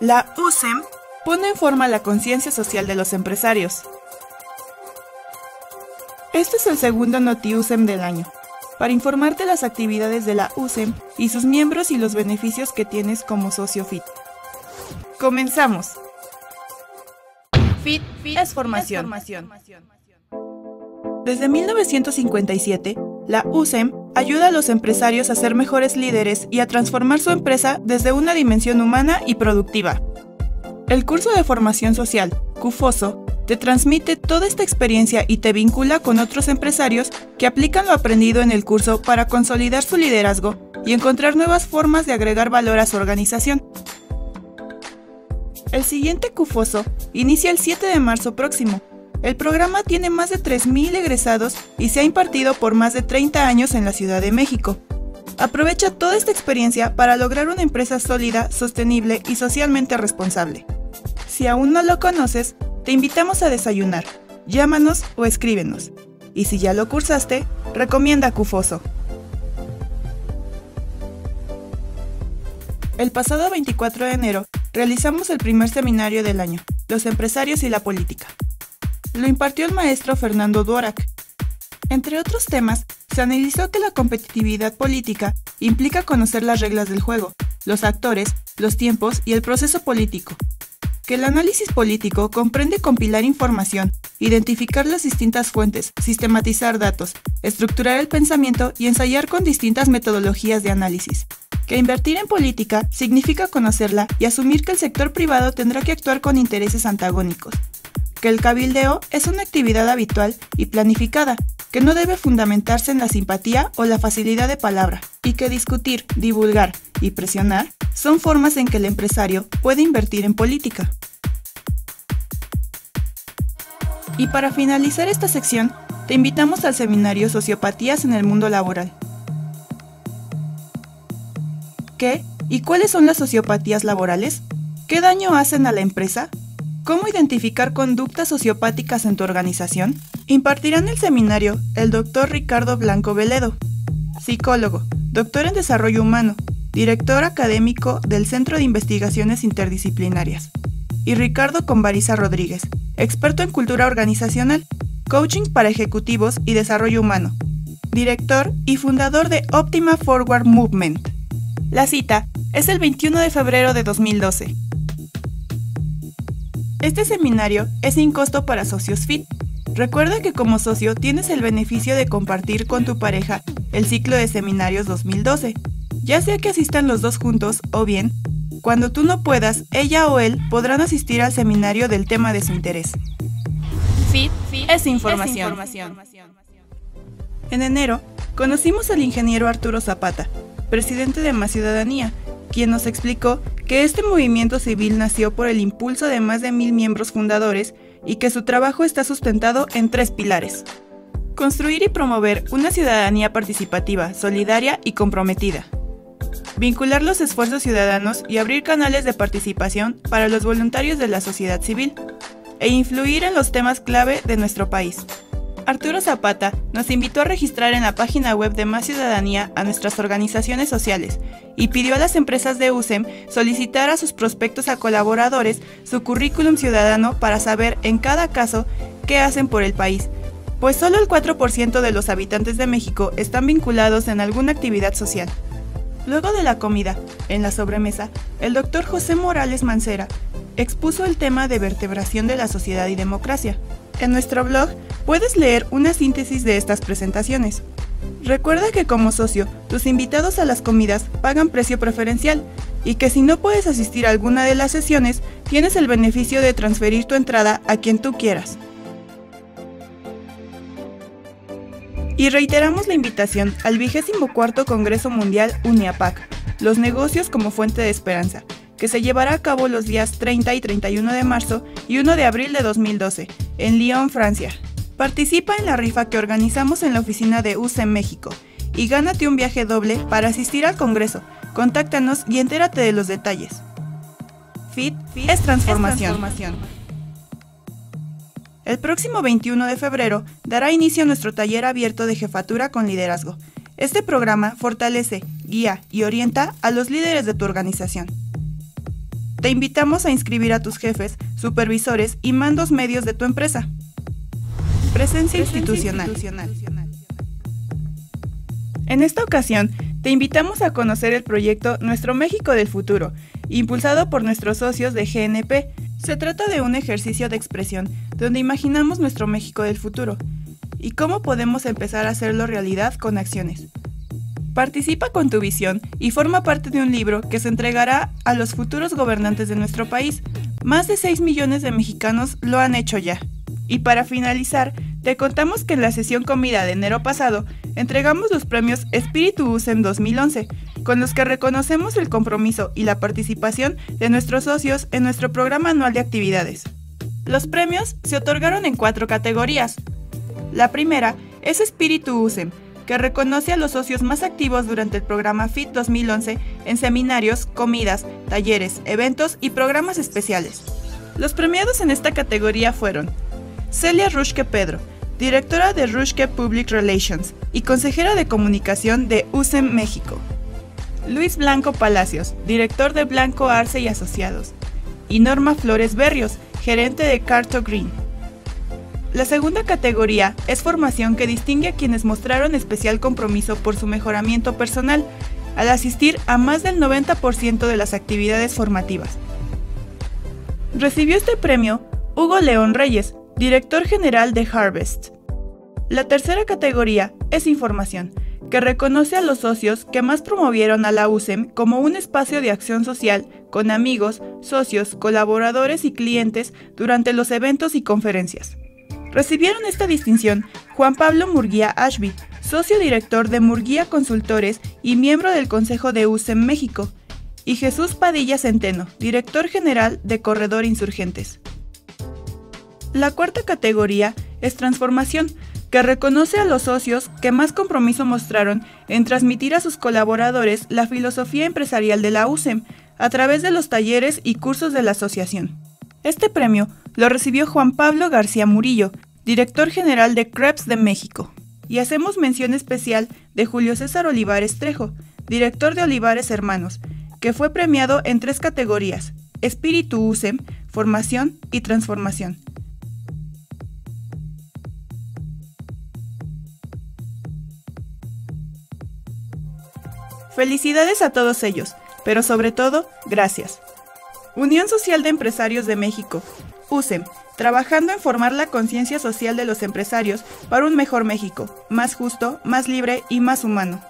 La USEM pone en forma la conciencia social de los empresarios. Este es el segundo NotiUSEM del año, para informarte las actividades de la USEM y sus miembros y los beneficios que tienes como socio FIT. Comenzamos. FIT, es formación. Desde 1957, la USEM ayuda a los empresarios a ser mejores líderes y a transformar su empresa desde una dimensión humana y productiva. El curso de formación social, CUFOSO, te transmite toda esta experiencia y te vincula con otros empresarios que aplican lo aprendido en el curso para consolidar su liderazgo y encontrar nuevas formas de agregar valor a su organización. El siguiente CUFOSO inicia el 7 de marzo próximo el programa tiene más de 3.000 egresados y se ha impartido por más de 30 años en la Ciudad de México. Aprovecha toda esta experiencia para lograr una empresa sólida, sostenible y socialmente responsable. Si aún no lo conoces, te invitamos a desayunar. Llámanos o escríbenos. Y si ya lo cursaste, recomienda Cufoso. El pasado 24 de enero realizamos el primer seminario del año, Los empresarios y la política lo impartió el maestro Fernando Duarac. Entre otros temas, se analizó que la competitividad política implica conocer las reglas del juego, los actores, los tiempos y el proceso político. Que el análisis político comprende compilar información, identificar las distintas fuentes, sistematizar datos, estructurar el pensamiento y ensayar con distintas metodologías de análisis. Que invertir en política significa conocerla y asumir que el sector privado tendrá que actuar con intereses antagónicos, que el cabildeo es una actividad habitual y planificada, que no debe fundamentarse en la simpatía o la facilidad de palabra, y que discutir, divulgar y presionar son formas en que el empresario puede invertir en política. Y para finalizar esta sección, te invitamos al seminario Sociopatías en el mundo laboral. ¿Qué y cuáles son las sociopatías laborales? ¿Qué daño hacen a la empresa? ¿Cómo identificar conductas sociopáticas en tu organización? Impartirán el seminario el doctor Ricardo Blanco Veledo, psicólogo, doctor en desarrollo humano, director académico del Centro de Investigaciones Interdisciplinarias, y Ricardo Convariza Rodríguez, experto en cultura organizacional, coaching para ejecutivos y desarrollo humano, director y fundador de Optima Forward Movement. La cita es el 21 de febrero de 2012. Este seminario es sin costo para socios FIT. Recuerda que como socio tienes el beneficio de compartir con tu pareja el ciclo de seminarios 2012, ya sea que asistan los dos juntos o bien, cuando tú no puedas, ella o él podrán asistir al seminario del tema de su interés. FIT, es, información. es información. En enero, conocimos al ingeniero Arturo Zapata, presidente de Más Ciudadanía, quien nos explicó que este movimiento civil nació por el impulso de más de mil miembros fundadores y que su trabajo está sustentado en tres pilares. Construir y promover una ciudadanía participativa, solidaria y comprometida. Vincular los esfuerzos ciudadanos y abrir canales de participación para los voluntarios de la sociedad civil. E influir en los temas clave de nuestro país. Arturo Zapata nos invitó a registrar en la página web de Más Ciudadanía a nuestras organizaciones sociales y pidió a las empresas de USEM solicitar a sus prospectos a colaboradores su currículum ciudadano para saber en cada caso qué hacen por el país, pues solo el 4% de los habitantes de México están vinculados en alguna actividad social. Luego de la comida, en la sobremesa, el doctor José Morales Mancera expuso el tema de vertebración de la sociedad y democracia. En nuestro blog puedes leer una síntesis de estas presentaciones. Recuerda que como socio, tus invitados a las comidas pagan precio preferencial y que si no puedes asistir a alguna de las sesiones, tienes el beneficio de transferir tu entrada a quien tú quieras. Y reiteramos la invitación al 24 Congreso Mundial UNIAPAC, los negocios como fuente de esperanza, que se llevará a cabo los días 30 y 31 de marzo y 1 de abril de 2012, en Lyon, Francia. Participa en la rifa que organizamos en la oficina de UCE México y gánate un viaje doble para asistir al Congreso. Contáctanos y entérate de los detalles. FIT, es, transformación. es transformación. El próximo 21 de febrero dará inicio nuestro taller abierto de jefatura con liderazgo. Este programa fortalece, guía y orienta a los líderes de tu organización. Te invitamos a inscribir a tus jefes, supervisores y mandos medios de tu empresa. Presencia, institucional. En esta ocasión, te invitamos a conocer el proyecto Nuestro México del Futuro, impulsado por nuestros socios de GNP. Se trata de un ejercicio de expresión donde imaginamos nuestro México del futuro y cómo podemos empezar a hacerlo realidad con acciones. Participa con tu visión y forma parte de un libro que se entregará a los futuros gobernantes de nuestro país. Más de 6 millones de mexicanos lo han hecho ya. Y para finalizar, te contamos que en la sesión comida de enero pasado entregamos los premios Espíritu USEM 2011, con los que reconocemos el compromiso y la participación de nuestros socios en nuestro programa anual de actividades. Los premios se otorgaron en cuatro categorías. La primera es Espíritu USEM, que reconoce a los socios más activos durante el programa FIT 2011 en seminarios, comidas, talleres, eventos y programas especiales. Los premiados en esta categoría fueron Celia Rushke Pedro, directora de Rushke Public Relations y consejera de comunicación de USEM México. Luis Blanco Palacios, director de Blanco Arce y Asociados. Y Norma Flores Berrios, gerente de Carto Green. La segunda categoría es formación que distingue a quienes mostraron especial compromiso por su mejoramiento personal, al asistir a más del 90% de las actividades formativas. Recibió este premio Hugo León Reyes, director general de Harvest. La tercera categoría es información, que reconoce a los socios que más promovieron a la USEM como un espacio de acción social con amigos, socios, colaboradores y clientes durante los eventos y conferencias. Recibieron esta distinción Juan Pablo Murguía Ashby, socio director de Murguía Consultores y miembro del Consejo de USEM México, y Jesús Padilla Centeno, director general de Corredor Insurgentes. La cuarta categoría es transformación, que reconoce a los socios que más compromiso mostraron en transmitir a sus colaboradores la filosofía empresarial de la USEM a través de los talleres y cursos de la asociación. Este premio lo recibió Juan Pablo García Murillo, director general de Krebs de México. Y hacemos mención especial de Julio César Olivares Trejo, director de Olivares Hermanos, que fue premiado en tres categorías, Espíritu USEM, Formación y Transformación. Felicidades a todos ellos, pero sobre todo, gracias. Unión Social de Empresarios de México, USEM, trabajando en formar la conciencia social de los empresarios para un mejor México, más justo, más libre y más humano.